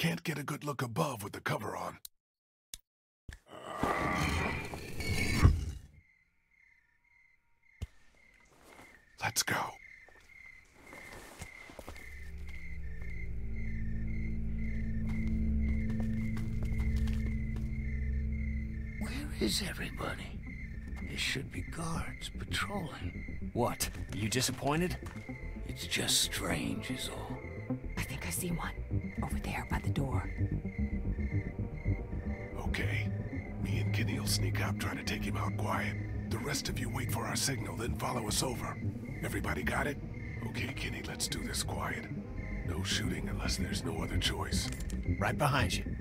Can't get a good look above with the cover on. Let's go. Where is everybody? There should be guards patrolling. What? Are you disappointed? It's just strange is all. I think I see one. Over there by the door. Okay. Me and Kenny will sneak up, try to take him out quiet. The rest of you wait for our signal, then follow us over. Everybody got it? Okay, Kenny, let's do this quiet. No shooting unless there's no other choice. Right behind you.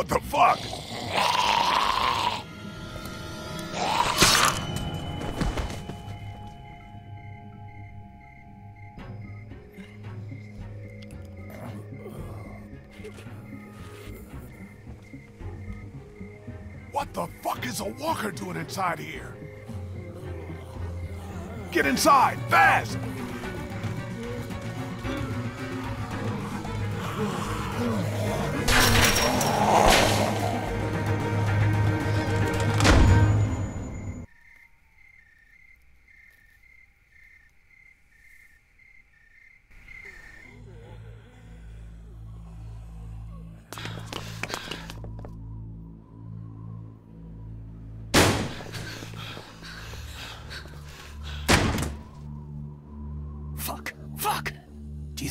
What the fuck? What the fuck is a walker doing inside here? Get inside, fast!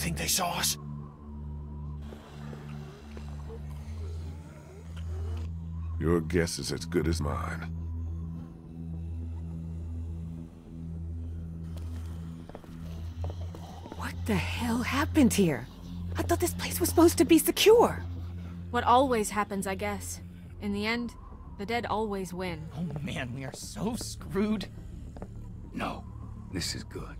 Think they saw us? Your guess is as good as mine. What the hell happened here? I thought this place was supposed to be secure. What always happens, I guess. In the end, the dead always win. Oh man, we are so screwed. No, this is good.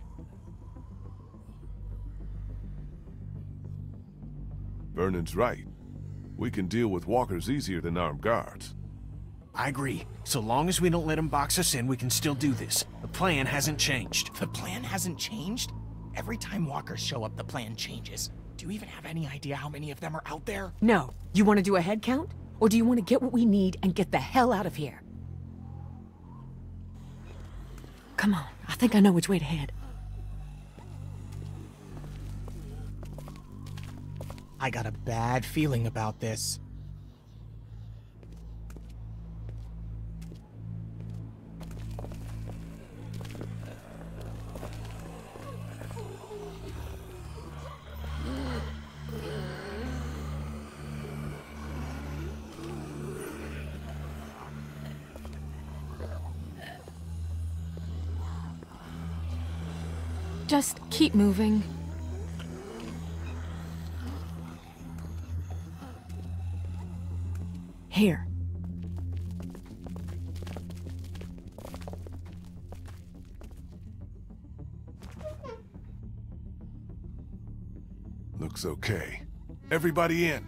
Vernon's right. We can deal with walkers easier than armed guards. I agree. So long as we don't let them box us in, we can still do this. The plan hasn't changed. The plan hasn't changed? Every time walkers show up, the plan changes. Do you even have any idea how many of them are out there? No. You want to do a head count? Or do you want to get what we need and get the hell out of here? Come on. I think I know which way to head. I got a bad feeling about this. Just keep moving. Here. Looks okay. Everybody in.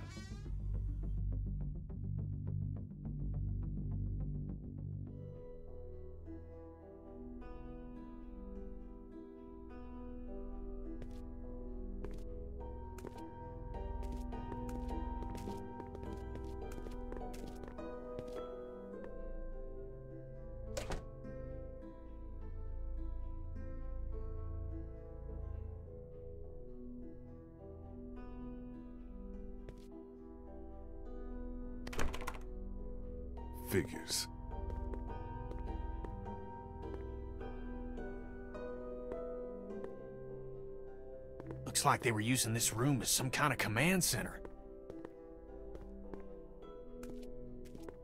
Like they were using this room as some kind of command center.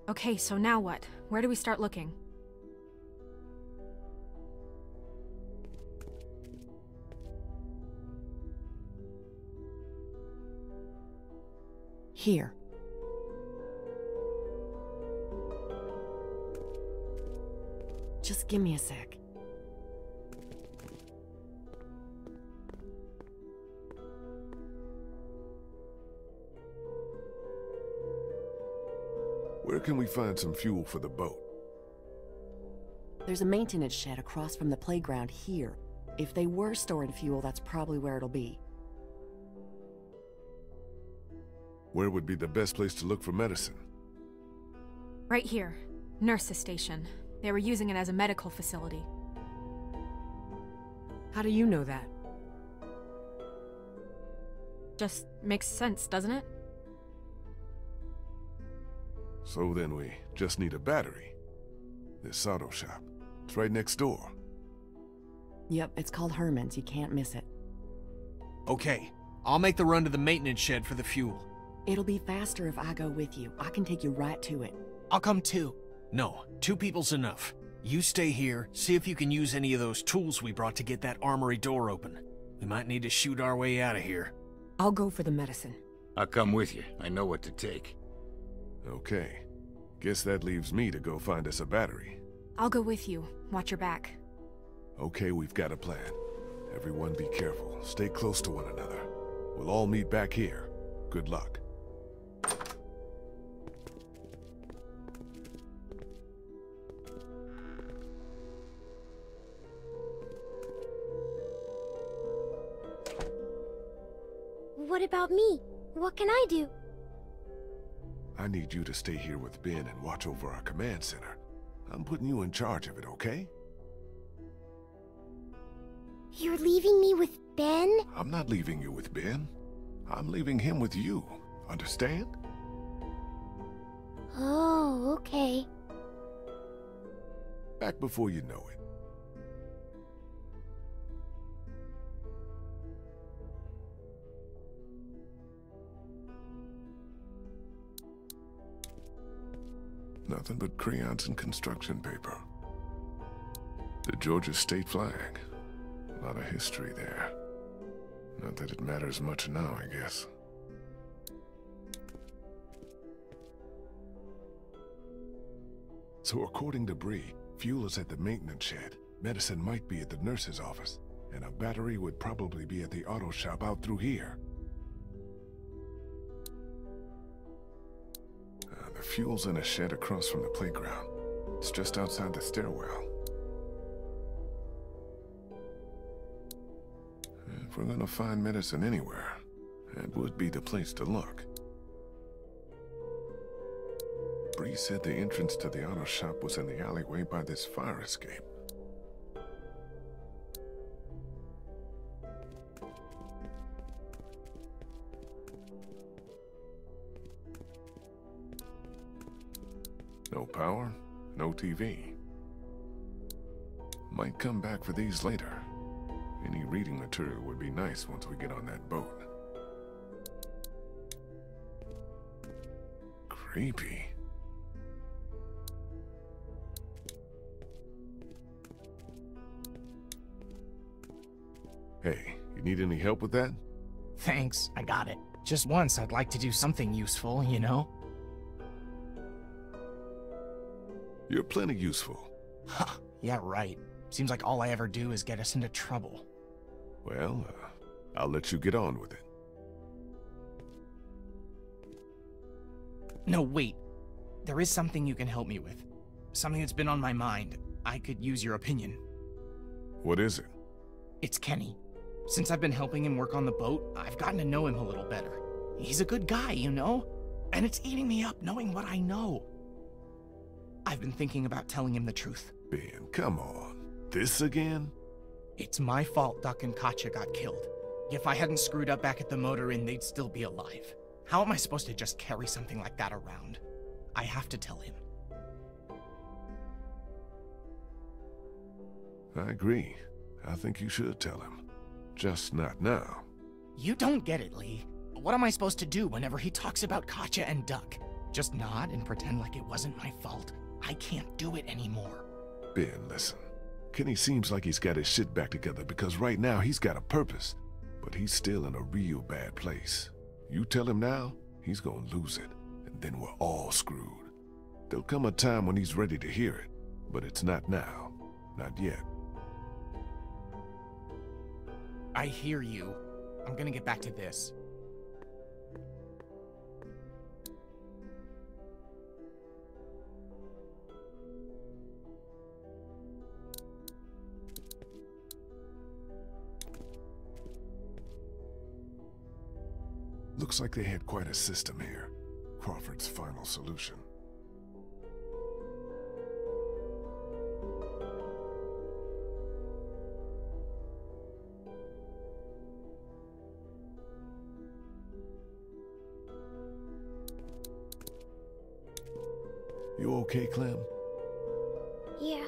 Okay, so now what? Where do we start looking? Here. Just give me a sec. Can we find some fuel for the boat? There's a maintenance shed across from the playground here. If they were storing fuel, that's probably where it'll be. Where would be the best place to look for medicine? Right here. Nurse's station. They were using it as a medical facility. How do you know that? Just makes sense, doesn't it? So then we just need a battery. This auto shop. It's right next door. Yep, it's called Herman's. You can't miss it. Okay, I'll make the run to the maintenance shed for the fuel. It'll be faster if I go with you. I can take you right to it. I'll come too. No, two people's enough. You stay here, see if you can use any of those tools we brought to get that armory door open. We might need to shoot our way out of here. I'll go for the medicine. I'll come with you. I know what to take. Okay. Guess that leaves me to go find us a battery. I'll go with you. Watch your back. Okay, we've got a plan. Everyone be careful. Stay close to one another. We'll all meet back here. Good luck. What about me? What can I do? I need you to stay here with Ben and watch over our command center. I'm putting you in charge of it, okay? You're leaving me with Ben? I'm not leaving you with Ben. I'm leaving him with you. Understand? Oh, okay. Back before you know it. Nothing but crayons and construction paper. The Georgia state flag. A lot of history there. Not that it matters much now, I guess. So according to Brie, fuel is at the maintenance shed, medicine might be at the nurse's office, and a battery would probably be at the auto shop out through here. Fuel's in a shed across from the playground. It's just outside the stairwell. If we're gonna find medicine anywhere, that would be the place to look. Brie said the entrance to the auto shop was in the alleyway by this fire escape. TV. Might come back for these later. Any reading material would be nice once we get on that boat. Creepy. Hey, you need any help with that? Thanks, I got it. Just once, I'd like to do something useful, you know? You're plenty useful. Huh, yeah, right. Seems like all I ever do is get us into trouble. Well, uh, I'll let you get on with it. No, wait. There is something you can help me with. Something that's been on my mind. I could use your opinion. What is it? It's Kenny. Since I've been helping him work on the boat, I've gotten to know him a little better. He's a good guy, you know? And it's eating me up knowing what I know. I've been thinking about telling him the truth. Ben, come on. This again? It's my fault Duck and Katjaa got killed. If I hadn't screwed up back at the motor inn, they'd still be alive. How am I supposed to just carry something like that around? I have to tell him. I agree. I think you should tell him. Just not now. You don't get it, Lee. What am I supposed to do whenever he talks about Katjaa and Duck? Just nod and pretend like it wasn't my fault? I can't do it anymore. Ben, listen. Kenny seems like he's got his shit back together because right now he's got a purpose, but he's still in a real bad place. You tell him now, he's gonna lose it, and then we're all screwed. There'll come a time when he's ready to hear it, but it's not now. Not yet. I hear you. I'm gonna get back to this. Looks like they had quite a system here. Crawford's final solution. You okay, Clem? Yeah.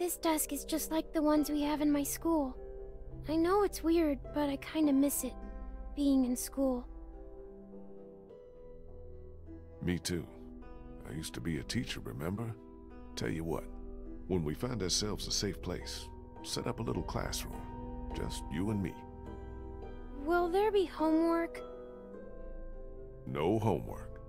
This desk is just like the ones we have in my school. I know it's weird, but I kinda miss it, being in school. Me too. I used to be a teacher, remember? Tell you what, when we find ourselves a safe place, set up a little classroom. Just you and me. Will there be homework? No homework.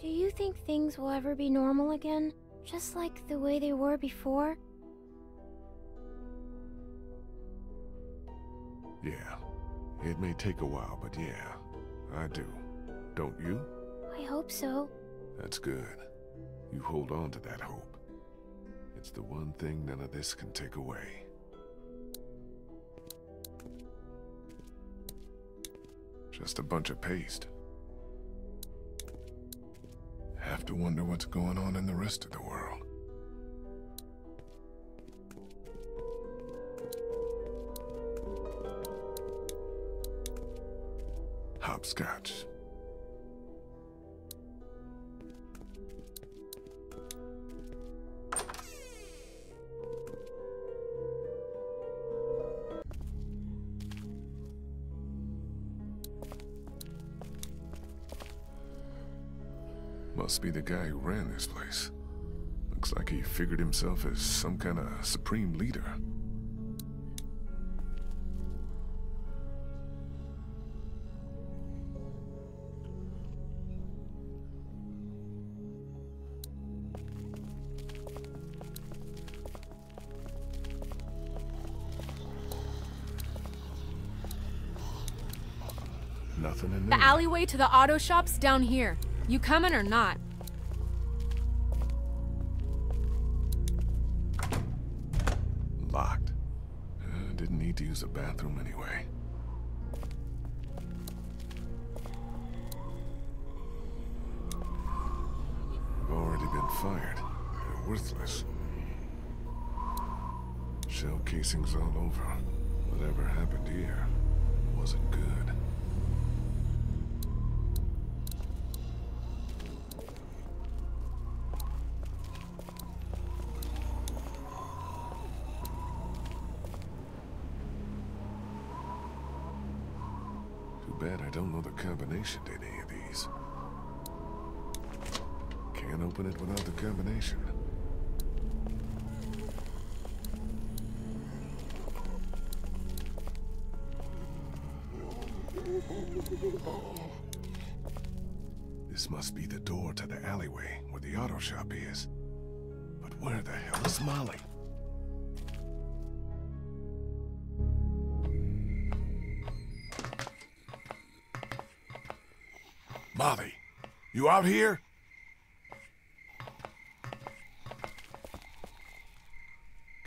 Do you think things will ever be normal again? Just like the way they were before? It may take a while, but yeah, I do. Don't you? I hope so. That's good. You hold on to that hope. It's the one thing none of this can take away. Just a bunch of paste. Have to wonder what's going on in the rest of the world. Hopscotch. Must be the guy who ran this place. Looks like he figured himself as some kind of supreme leader. Nothing in there. The alleyway to the auto shop's down here. You coming or not? Locked. Uh, didn't need to use the bathroom anyway. I've already been fired. They're worthless. Shell casings all over. Whatever happened here wasn't good. Bad I don't know the combination to any of these. Can't open it without the combination. This must be the door to the alleyway where the auto shop is. But where the hell is? Molly, you out here?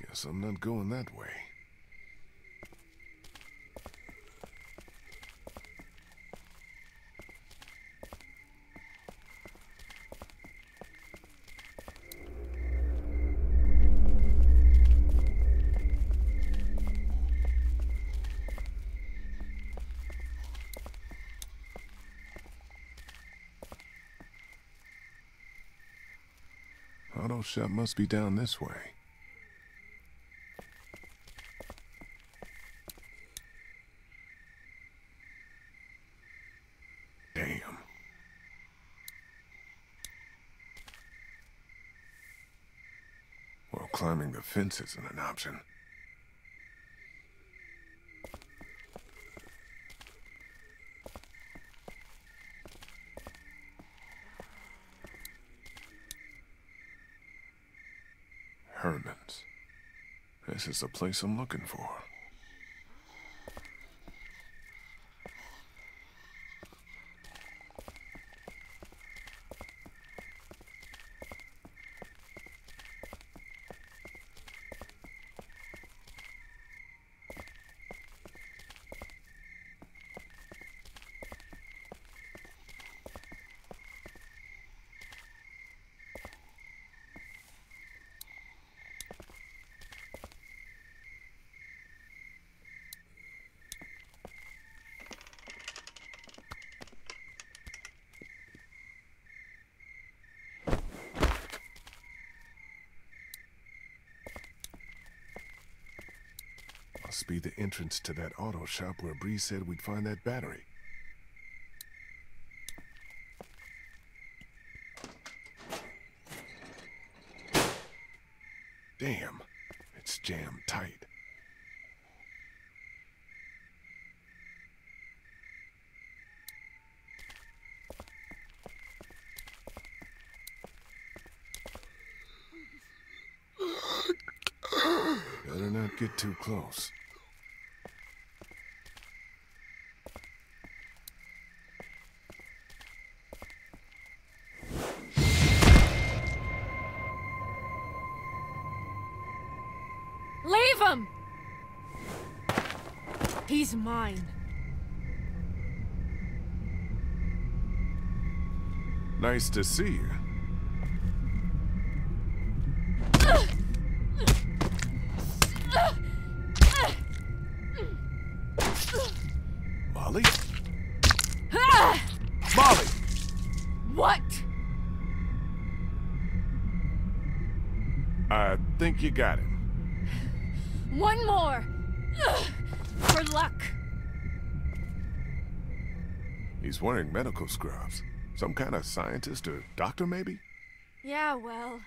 Guess I'm not going that way. Auto shop must be down this way. Damn. Well, climbing the fence isn't an option. Herman's. This is the place I'm looking for. Must be the entrance to that auto shop where Brie said we'd find that battery. Damn, it's jammed tight. Better not get too close. Nice to see you. Molly? Molly! What? I think you got it. One more! For luck. He's wearing medical scrubs. Some kind of scientist or doctor, maybe? Yeah, well,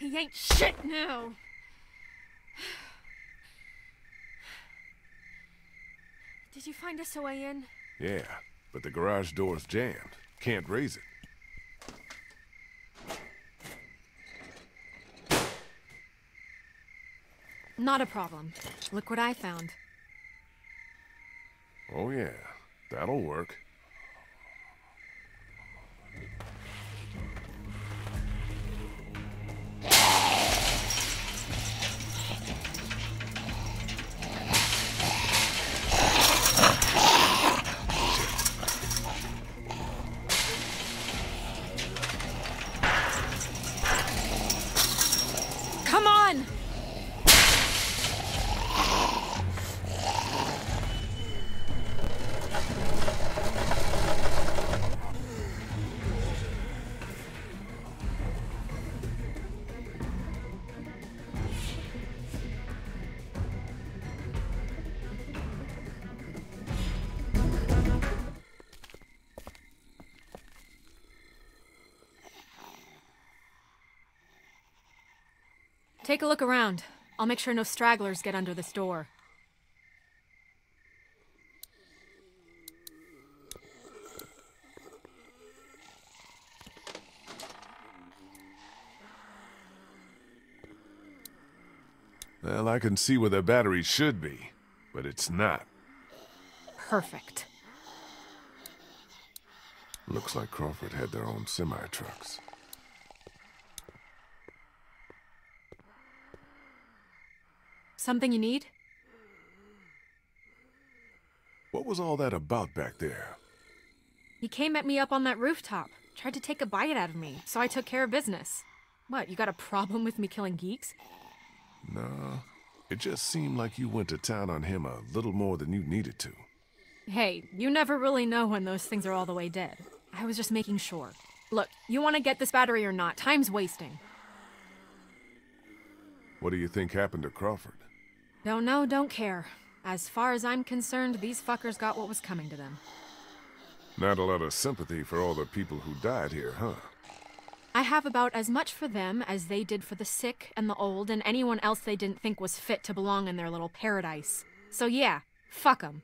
he ain't shit now. Did you find us a way in? Yeah, but the garage door's jammed. Can't raise it. Not a problem. Look what I found. Oh, yeah. That'll work. Take a look around. I'll make sure no stragglers get under this door. Well, I can see where the battery should be, but it's not. Perfect. Looks like Crawford had their own semi-trucks. Something you need? What was all that about back there? He came at me up on that rooftop, tried to take a bite out of me, so I took care of business. What, you got a problem with me killing geeks? No, it just seemed like you went to town on him a little more than you needed to. Hey, you never really know when those things are all the way dead. I was just making sure. Look, you want to get this battery or not? Time's wasting. What do you think happened to Crawford? Don't know, don't care. As far as I'm concerned, these fuckers got what was coming to them. Not a lot of sympathy for all the people who died here, huh? I have about as much for them as they did for the sick and the old and anyone else they didn't think was fit to belong in their little paradise. So yeah, fuck 'em.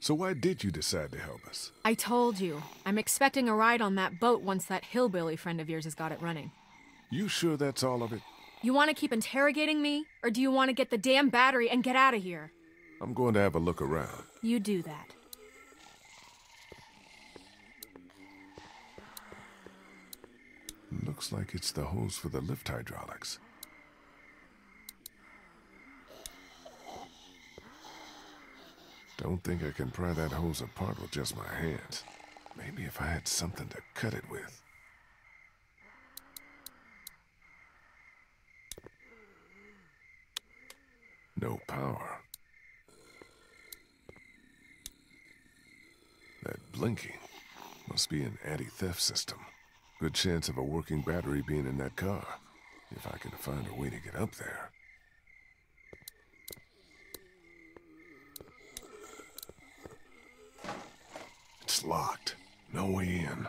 So why did you decide to help us? I told you. I'm expecting a ride on that boat once that hillbilly friend of yours has got it running. You sure that's all of it? You want to keep interrogating me? Or do you want to get the damn battery and get out of here? I'm going to have a look around. You do that. Looks like it's the hose for the lift hydraulics. Don't think I can pry that hose apart with just my hands. Maybe if I had something to cut it with. No power. That blinking must be an anti-theft system. Good chance of a working battery being in that car. If I can find a way to get up there. It's locked. No way in.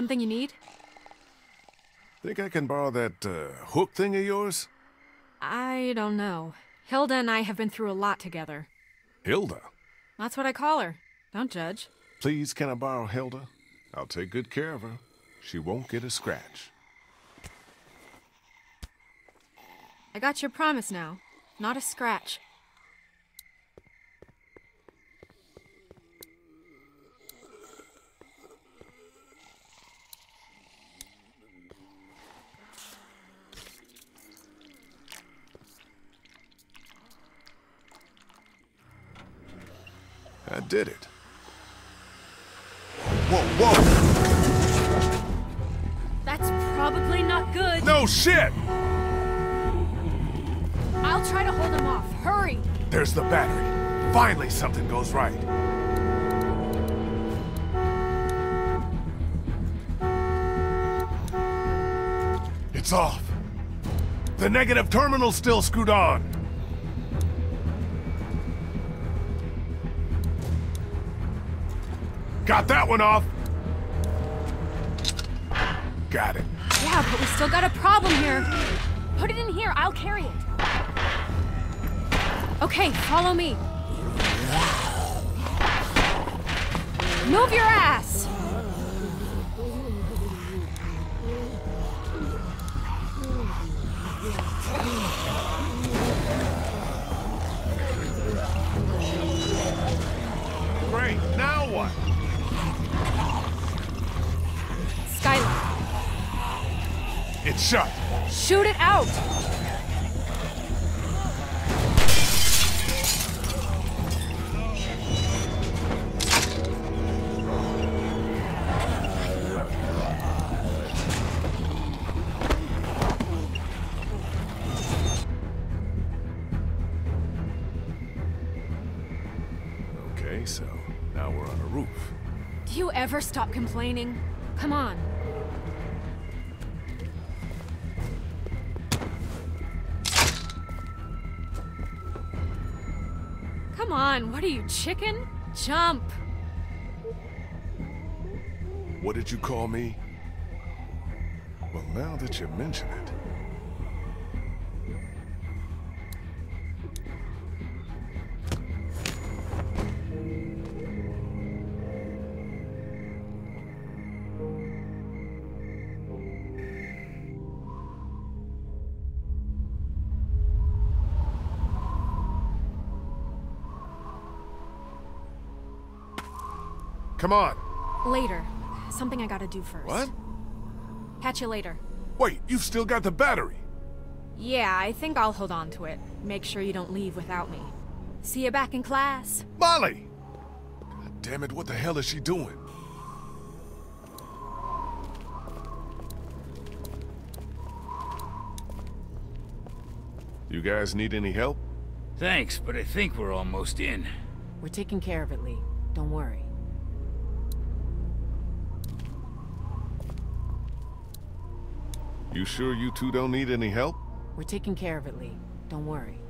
Something you need? Think I can borrow that uh, hook thing of yours? I don't know. Hilda and I have been through a lot together. Hilda? That's what I call her. Don't judge. Please, can I borrow Hilda? I'll take good care of her. She won't get a scratch. I got your promise now. Not a scratch. I did it. Whoa, whoa! That's probably not good. No shit! I'll try to hold him off. Hurry! There's the battery. Finally, something goes right. It's off. The negative terminal's still screwed on. Got that one off. Got it. Yeah, but we still got a problem here. Put it in here. I'll carry it. Okay, follow me. Move your ass! Shut. shoot it out! Okay, so now we're on a roof. Do you ever stop complaining? What are you, chicken? Jump! What did you call me? Well, now that you mention it. Come on. Later. Something I gotta do first. What? Catch you later. Wait, you've still got the battery. Yeah, I think I'll hold on to it. Make sure you don't leave without me. See you back in class. Molly! God damn it, what the hell is she doing? You guys need any help? Thanks, but I think we're almost in. We're taking care of it, Lee. Don't worry. You sure you two don't need any help? We're taking care of it, Lee. Don't worry.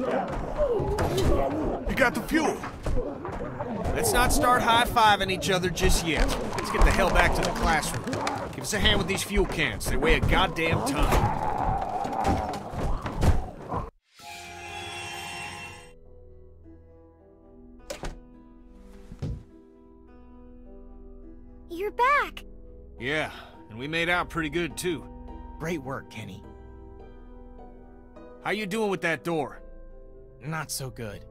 You got the fuel. Let's not start high-fiving each other just yet. Let's get the hell back to the classroom. Give us a hand with these fuel cans. They weigh a goddamn ton. You're back! Yeah, and we made out pretty good, too. Great work, Kenny. How you doing with that door? Not so good.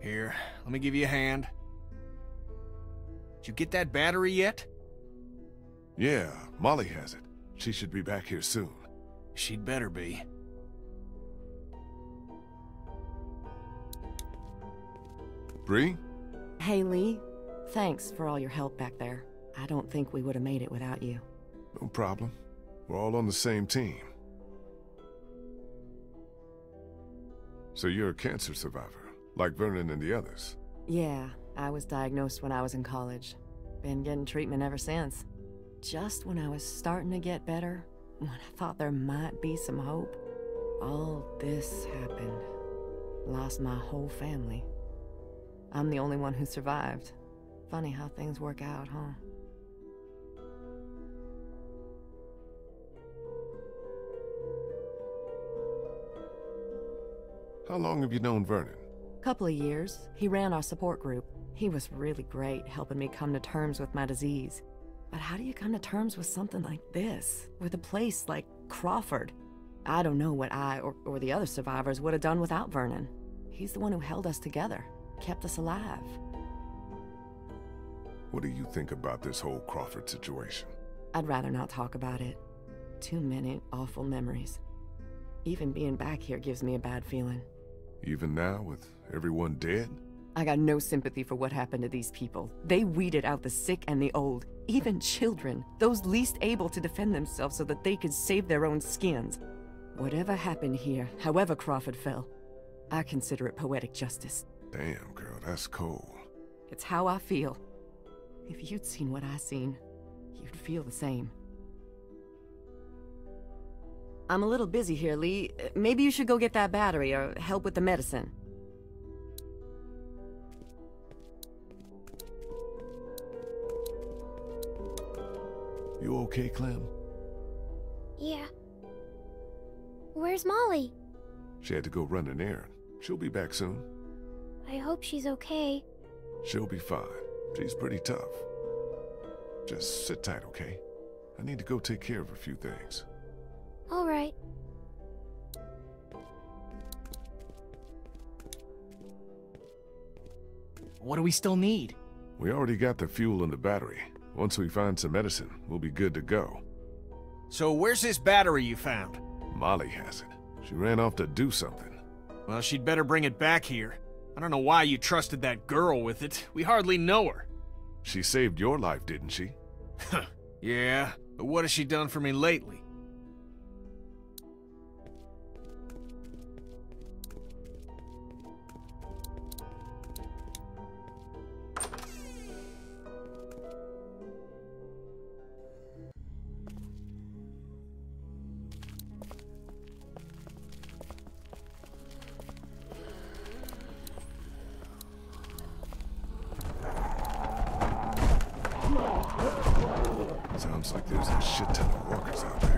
Here, let me give you a hand. Did you get that battery yet? Yeah, Molly has it. She should be back here soon. She'd better be. Brie? Hey, Lee. Thanks for all your help back there. I don't think we would have made it without you. No problem. We're all on the same team. So you're a cancer survivor, like Vernon and the others. Yeah, I was diagnosed when I was in college. Been getting treatment ever since. Just when I was starting to get better, when I thought there might be some hope, all this happened. Lost my whole family. I'm the only one who survived. Funny how things work out, huh? How long have you known Vernon? Couple of years. He ran our support group. He was really great helping me come to terms with my disease. But how do you come to terms with something like this? With a place like Crawford? I don't know what I or, or the other survivors would have done without Vernon. He's the one who held us together, kept us alive. What do you think about this whole Crawford situation? I'd rather not talk about it. Too many awful memories. Even being back here gives me a bad feeling. Even now, with everyone dead? I got no sympathy for what happened to these people. They weeded out the sick and the old, even children, those least able to defend themselves so that they could save their own skins. Whatever happened here, however Crawford fell, I consider it poetic justice. Damn, girl, that's cold. It's how I feel. If you'd seen what I seen, you'd feel the same. I'm a little busy here, Lee. Maybe you should go get that battery or help with the medicine. You okay, Clem? Yeah. Where's Molly? She had to go run an errand. She'll be back soon. I hope she's okay. She'll be fine. She's pretty tough. Just sit tight, okay? I need to go take care of a few things. Alright. What do we still need? We already got the fuel and the battery. Once we find some medicine, we'll be good to go. So where's this battery you found? Molly has it. She ran off to do something. Well, she'd better bring it back here. I don't know why you trusted that girl with it. We hardly know her. She saved your life, didn't she? yeah, but what has she done for me lately? Sounds like there's a shit ton of walkers out there.